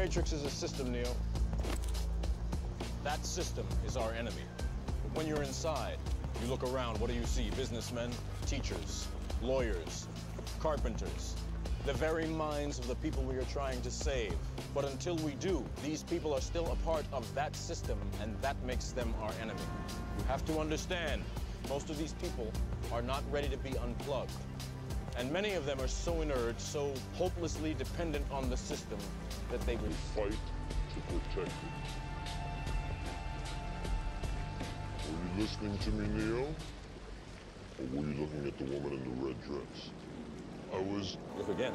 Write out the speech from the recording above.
Matrix is a system, Neo. That system is our enemy. But when you're inside, you look around, what do you see? Businessmen, teachers, lawyers, carpenters, the very minds of the people we are trying to save. But until we do, these people are still a part of that system, and that makes them our enemy. You have to understand, most of these people are not ready to be unplugged. And many of them are so inert, so hopelessly dependent on the system, that they will fight to protect it. Were you listening to me, Neo? Or were you looking at the woman in the red dress? I was... Look again.